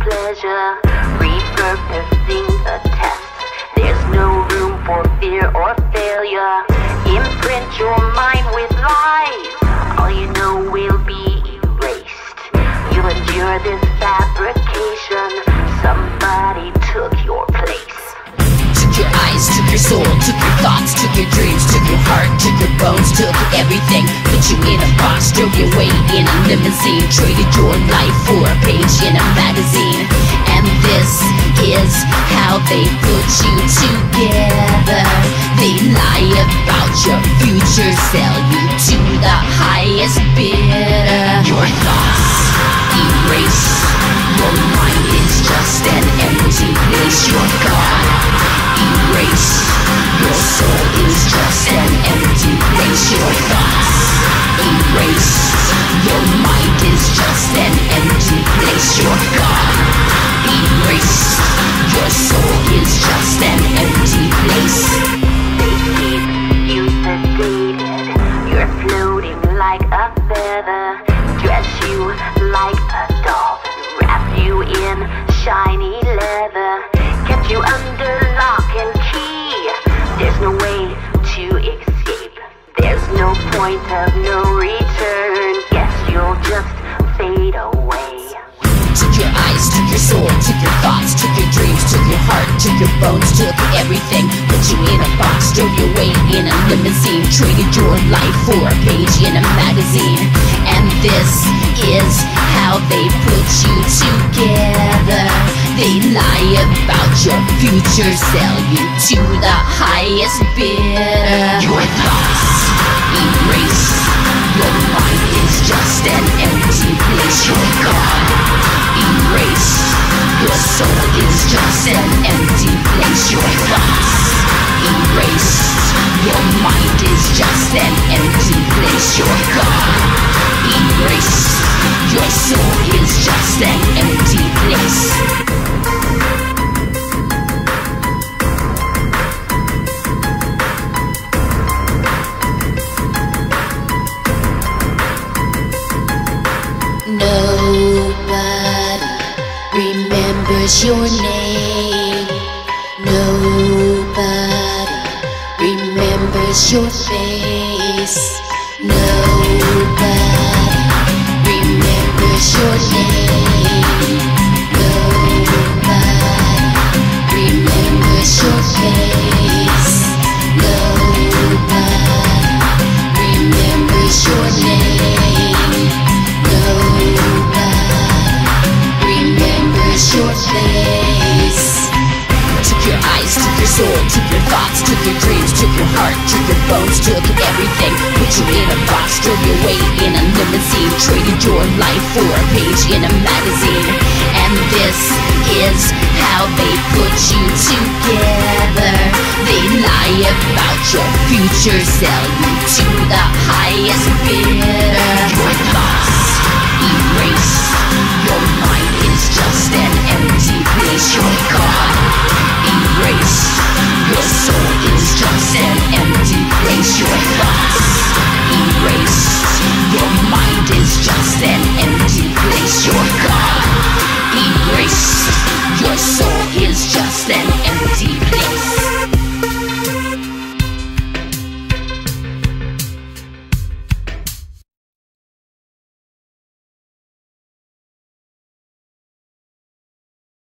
pleasure. Repurposing the test. There's no room for fear or failure. Imprint your mind with lies. Your soul, took your thoughts, took your dreams, took your heart, took your bones, took everything. Put you in a box, drove your way in a limousine, traded your life for a page in a magazine. And this is how they put you together. They lie about your future, sell you to the highest bidder. Your thoughts erase. Your mind like a doll. Wrap you in shiny leather. Kept you under lock and key. There's no way to escape. There's no point of no return. Guess you'll just fade away. Took your eyes, took your soul, took your thoughts, took your dreams, took took your bones, took everything. Put you in a box, drove your way in a limousine, traded your life for a page in a magazine. And this is how they put you together. They lie about your future, sell you to the highest bidder. Your thoughts erase. Your mind is just an empty place. Your God erase. Your soul is just an empty place. Your thoughts erase. Your mind is just an empty place. Your God erase. Your soul is just an empty place. Remembers your name. Nobody remembers your face. Face. Took your eyes, took your soul, took your thoughts, took your dreams, took your heart, took your bones, took everything. Put you in a box, drove your way in a limousine, traded your life for a page in a magazine. And this is how they put you together. They lie about your future, sell you to the highest bidder. And empty place. Your